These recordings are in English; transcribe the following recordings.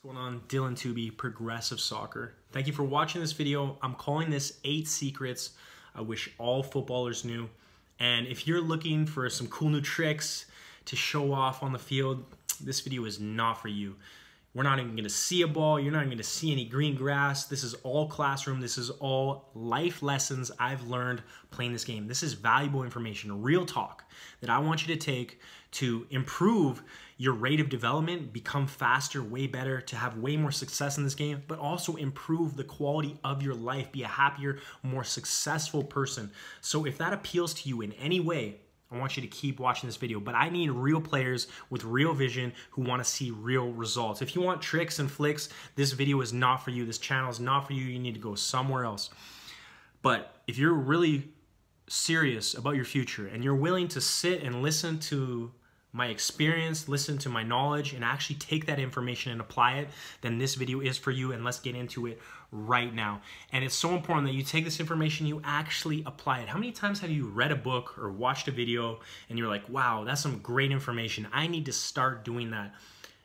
what's going on? Dylan Tooby, Progressive Soccer. Thank you for watching this video. I'm calling this eight secrets I wish all footballers knew. And if you're looking for some cool new tricks to show off on the field, this video is not for you. We're not even gonna see a ball. You're not even gonna see any green grass. This is all classroom. This is all life lessons I've learned playing this game. This is valuable information, real talk that I want you to take to improve your rate of development, become faster, way better, to have way more success in this game, but also improve the quality of your life, be a happier, more successful person. So if that appeals to you in any way, I want you to keep watching this video, but I need real players with real vision who want to see real results. If you want tricks and flicks, this video is not for you. This channel is not for you. You need to go somewhere else. But if you're really serious about your future and you're willing to sit and listen to my experience, listen to my knowledge, and actually take that information and apply it, then this video is for you, and let's get into it right now. And it's so important that you take this information, you actually apply it. How many times have you read a book or watched a video, and you're like, wow, that's some great information. I need to start doing that.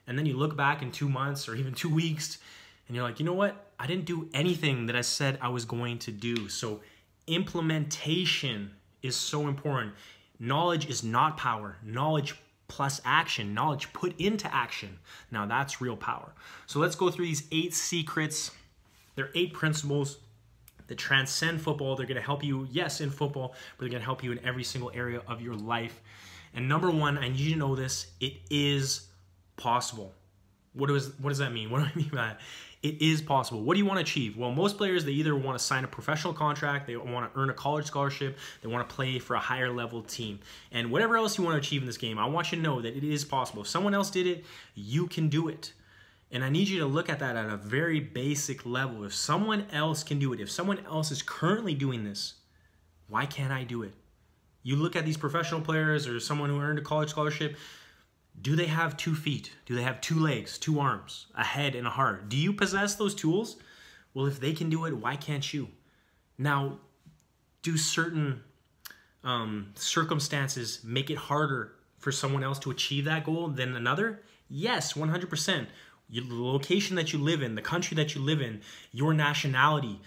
And then you look back in two months or even two weeks, and you're like, you know what? I didn't do anything that I said I was going to do. So implementation is so important. Knowledge is not power. Knowledge plus action, knowledge put into action. Now that's real power. So let's go through these eight secrets. There are eight principles that transcend football. They're going to help you, yes, in football, but they're to help you in every single area of your life. And number one, I need you to know this, it is possible. What does, what does that mean? What do I mean by that? It is possible. What do you want to achieve? Well, most players, they either want to sign a professional contract, they want to earn a college scholarship, they want to play for a higher level team. And whatever else you want to achieve in this game, I want you to know that it is possible. If someone else did it, you can do it. And I need you to look at that at a very basic level. If someone else can do it, if someone else is currently doing this, why can't I do it? You look at these professional players or someone who earned a college scholarship, do they have two feet? Do they have two legs, two arms, a head, and a heart? Do you possess those tools? Well, if they can do it, why can't you? Now, do certain um, circumstances make it harder for someone else to achieve that goal than another? Yes, 100%. Your, the location that you live in, the country that you live in, your nationality,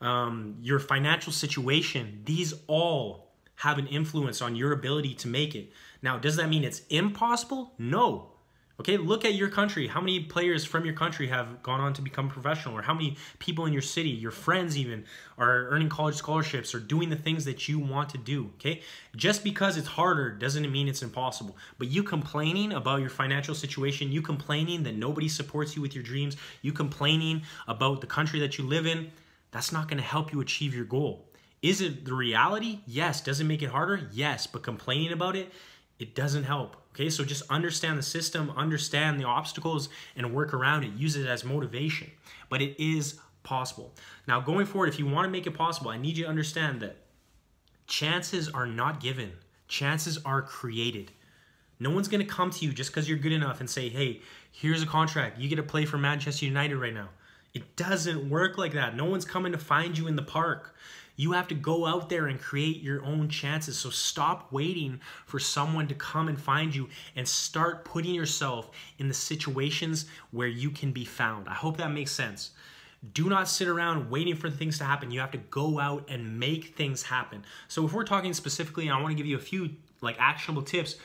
um, your financial situation, these all have an influence on your ability to make it. Now, does that mean it's impossible? No. Okay, look at your country. How many players from your country have gone on to become professional? Or how many people in your city, your friends even, are earning college scholarships or doing the things that you want to do? Okay, just because it's harder doesn't mean it's impossible. But you complaining about your financial situation, you complaining that nobody supports you with your dreams, you complaining about the country that you live in, that's not going to help you achieve your goal. Is it the reality? Yes. Does it make it harder? Yes. But complaining about it, it doesn't help. Okay, so just understand the system, understand the obstacles, and work around it. Use it as motivation. But it is possible. Now, going forward, if you want to make it possible, I need you to understand that chances are not given, chances are created. No one's going to come to you just because you're good enough and say, hey, here's a contract. You get to play for Manchester United right now. It doesn't work like that. No one's coming to find you in the park. You have to go out there and create your own chances. So stop waiting for someone to come and find you and start putting yourself in the situations where you can be found. I hope that makes sense. Do not sit around waiting for things to happen. You have to go out and make things happen. So if we're talking specifically, and I want to give you a few like actionable tips.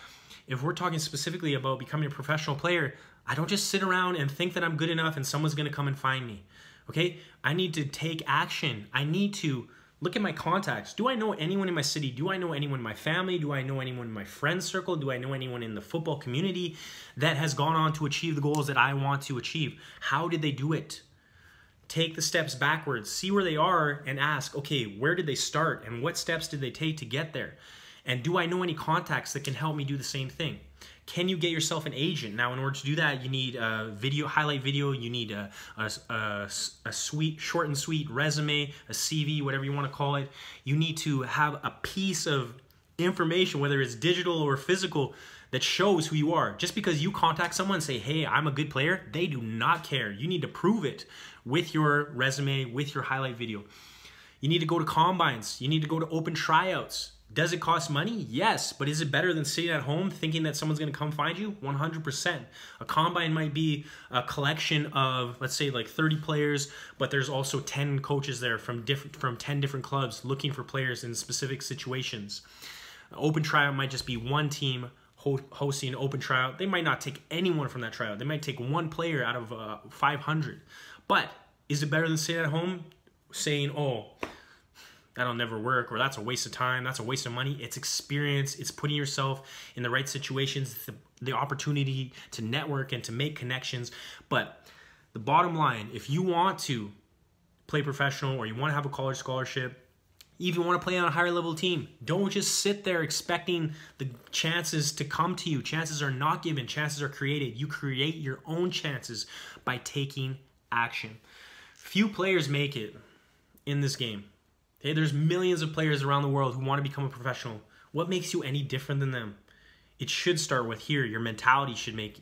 If we're talking specifically about becoming a professional player, I don't just sit around and think that I'm good enough and someone's going to come and find me. Okay? I need to take action. I need to Look at my contacts. Do I know anyone in my city? Do I know anyone in my family? Do I know anyone in my friend circle? Do I know anyone in the football community that has gone on to achieve the goals that I want to achieve? How did they do it? Take the steps backwards, see where they are, and ask, okay, where did they start and what steps did they take to get there? And do I know any contacts that can help me do the same thing? Can you get yourself an agent? Now, in order to do that, you need a video, highlight video, you need a, a, a, a sweet, short and sweet resume, a CV, whatever you want to call it. You need to have a piece of information, whether it's digital or physical, that shows who you are. Just because you contact someone and say, hey, I'm a good player, they do not care. You need to prove it with your resume, with your highlight video. You need to go to combines. You need to go to open tryouts Does it cost money? Yes, but is it better than sitting at home thinking that someone's going to come find you? 100%. A combine might be a collection of let's say like 30 players, but there's also 10 coaches there from different from 10 different clubs looking for players in specific situations. Open tryout might just be one team hosting an open tryout. They might not take anyone from that tryout. They might take one player out of uh, 500. But is it better than sitting at home saying, "Oh, that'll never work or that's a waste of time that's a waste of money. It's experience it's putting yourself in the right situations the, the opportunity to network and to make connections. But the bottom line if you want to play professional or you want to have a college scholarship even want to play on a higher level team don't just sit there expecting the chances to come to you. Chances are not given chances are created. You create your own chances by taking action. Few players make it in this game Okay, there's millions of players around the world who want to become a professional. What makes you any different than them? It should start with here. Your mentality should make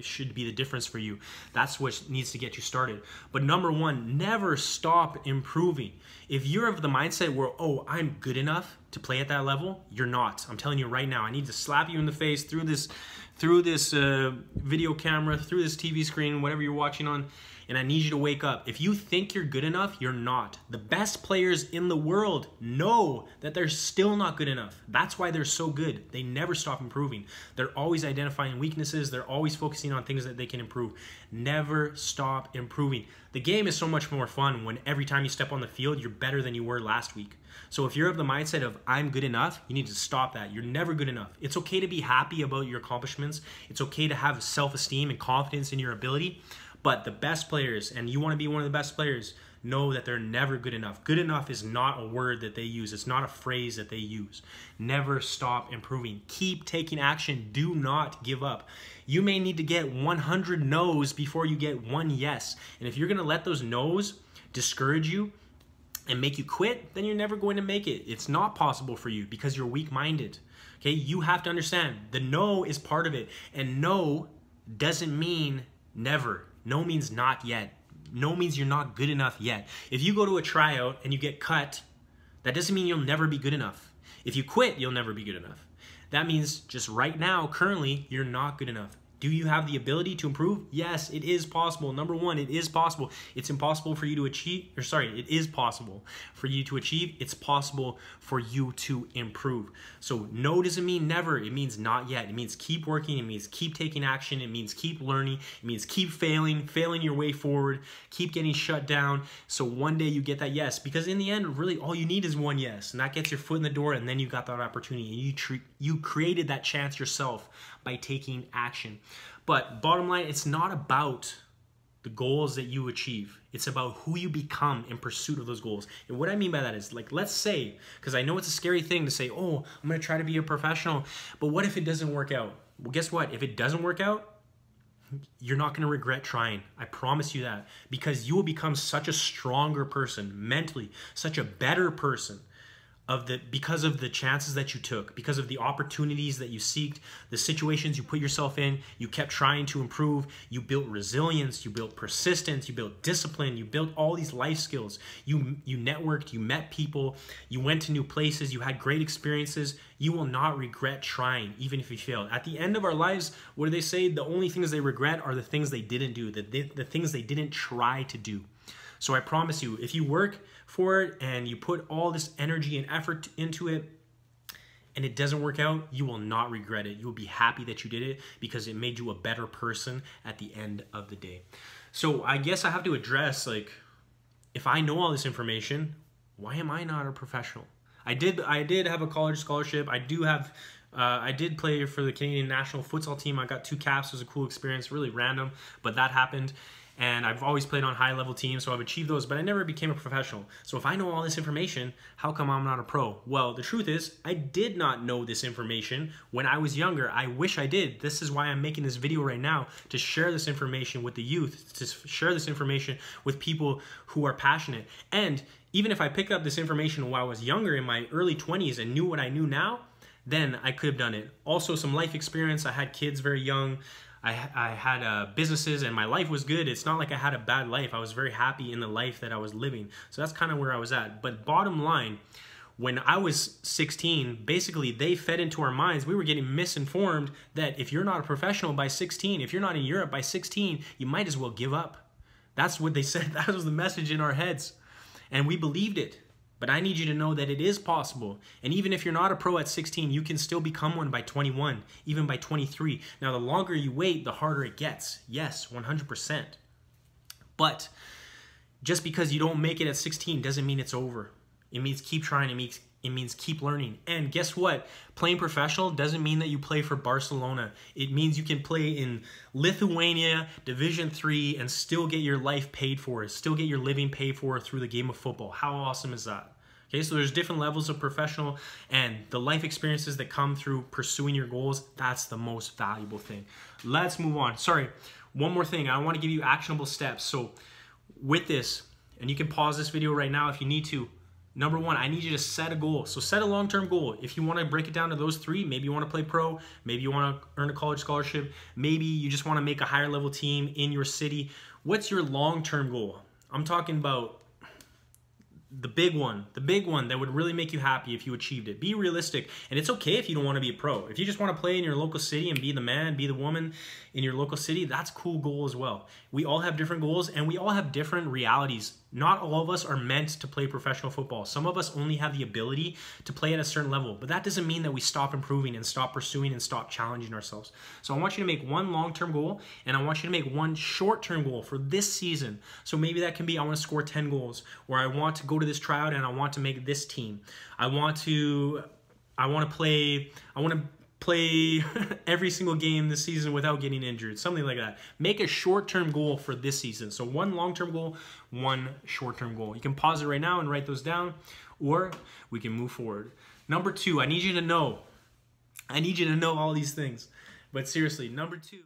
should be the difference for you. That's what needs to get you started. But number one, never stop improving. If you're of the mindset where, oh, I'm good enough to play at that level, you're not. I'm telling you right now. I need to slap you in the face through this, through this uh, video camera, through this TV screen, whatever you're watching on and I need you to wake up. If you think you're good enough, you're not. The best players in the world know that they're still not good enough. That's why they're so good. They never stop improving. They're always identifying weaknesses, they're always focusing on things that they can improve. Never stop improving. The game is so much more fun when every time you step on the field, you're better than you were last week. So if you're of the mindset of I'm good enough, you need to stop that. You're never good enough. It's okay to be happy about your accomplishments. It's okay to have self-esteem and confidence in your ability, but the best players, and you want to be one of the best players, know that they're never good enough. Good enough is not a word that they use, it's not a phrase that they use. Never stop improving. Keep taking action. Do not give up. You may need to get 100 no's before you get one yes. And if you're going to let those no's discourage you, and make you quit, then you're never going to make it. It's not possible for you because you're weak minded. Okay, you have to understand the no is part of it, and no doesn't mean never. No means not yet. No means you're not good enough yet. If you go to a tryout and you get cut, that doesn't mean you'll never be good enough. If you quit, you'll never be good enough. That means just right now, currently, you're not good enough. Do you have the ability to improve? Yes, it is possible. Number one, it is possible. It's impossible for you to achieve, or sorry, it is possible for you to achieve. It's possible for you to improve. So no doesn't mean never. It means not yet. It means keep working. It means keep taking action. It means keep learning. It means keep failing, failing your way forward, keep getting shut down. So one day you get that yes. Because in the end, really all you need is one yes. And that gets your foot in the door and then you got that opportunity. And you, you created that chance yourself by taking action. But bottom line, it's not about the goals that you achieve. It's about who you become in pursuit of those goals. And what I mean by that is like, let's say, because I know it's a scary thing to say, oh, I'm to try to be a professional, but what if it doesn't work out? Well, guess what? If it doesn't work out, you're not to regret trying. I promise you that. Because you will become such a stronger person mentally, such a better person of the because of the chances that you took because of the opportunities that you seeked the situations you put yourself in you kept trying to improve you built resilience you built persistence you built discipline you built all these life skills. You you networked you met people you went to new places you had great experiences. You will not regret trying even if you failed. At the end of our lives what do they say? The only things they regret are the things they didn't do the, the, the things they didn't try to do so i promise you if you work for it and you put all this energy and effort into it and it doesn't work out, you will not regret it. You will be happy that you did it because it made you a better person at the end of the day. So I guess I have to address like if I know all this information, why am I not a professional? I did I did have a college scholarship. I do have uh, I did play for the Canadian national futsal team. I got two caps. It was a cool experience, really random, but that happened and I've always played on high level teams, so I've achieved those, but I never became a professional. So if I know all this information, how come I'm not a pro? Well, the truth is, I did not know this information when I was younger. I wish I did. This is why I'm making this video right now to share this information with the youth, to share this information with people who are passionate. And even if I picked up this information while I was younger in my early 20s and knew what I knew now, then I could have done it. Also, some life experience. I had kids very young. I, I had uh, businesses and my life was good. It's not like I had a bad life. I was very happy in the life that I was living. So that's kind of where I was at. But bottom line, when I was 16, basically they fed into our minds, we were getting misinformed that if you're not a professional by 16, if you're not in Europe by 16, you might as well give up. That's what they said. That was the message in our heads. And we believed it. But I need you to know that it is possible. And even if you're not a pro at 16, you can still become one by 21, even by 23. Now, the longer you wait, the harder it gets. Yes, 100%. But just because you don't make it at 16 doesn't mean it's over. It means keep trying. It means it means keep learning. And guess what? Playing professional doesn't mean that you play for Barcelona. It means you can play in Lithuania, Division 3 and still get your life paid for, still get your living paid for through the game of football. How awesome is that? Okay, so there's different levels of professional and the life experiences that come through pursuing your goals, that's the most valuable thing. Let's move on. Sorry, one more thing. I want to give you actionable steps. So with this, and you can pause this video right now if you need to, Number one, I need you to set a goal. So set a long-term goal. If you want to break it down to those three, maybe you want to play pro, maybe you want to earn a college scholarship, maybe you just want to make a higher level team in your city. What's your long-term goal? I'm talking about the big one, the big one that would really make you happy if you achieved it. Be realistic. And it's okay if you don't want to be a pro. If you just want to play in your local city and be the man, be the woman in your local city, that's cool goal as well. We all have different goals and we all have different realities not all of us are meant to play professional football. Some of us only have the ability to play at a certain level, but that doesn't mean that we stop improving and stop pursuing and stop challenging ourselves. So I want you to make one long-term goal and I want you to make one short-term goal for this season. So maybe that can be I want to score 10 goals or I want to go to this tryout and I want to make this team. I want to I want to play I want to play every single game this season without getting injured, something like that. Make a short-term goal for this season. So one long-term goal, one short-term goal. You can pause it right now and write those down, or we can move forward. Number two, I need you to know, I need you to know all these things. But seriously, number two.